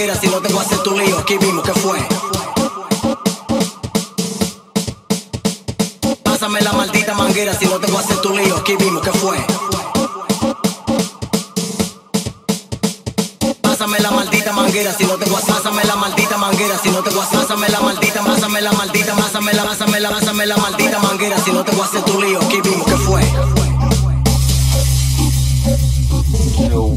si no te voy a hacer tu lío. Aquí vimos que fue. Pásame la maldita manguera si no te voy a hacer tu lío. Aquí vimos que fue. Pásame la maldita manguera si no te voy a Pásame la maldita manguera si no te voy a Pásame la maldita, pásame la maldita, pásame la, pásame la, pásame la maldita manguera si no te voy a hacer tu lío. Aquí vimos que fue. Yo,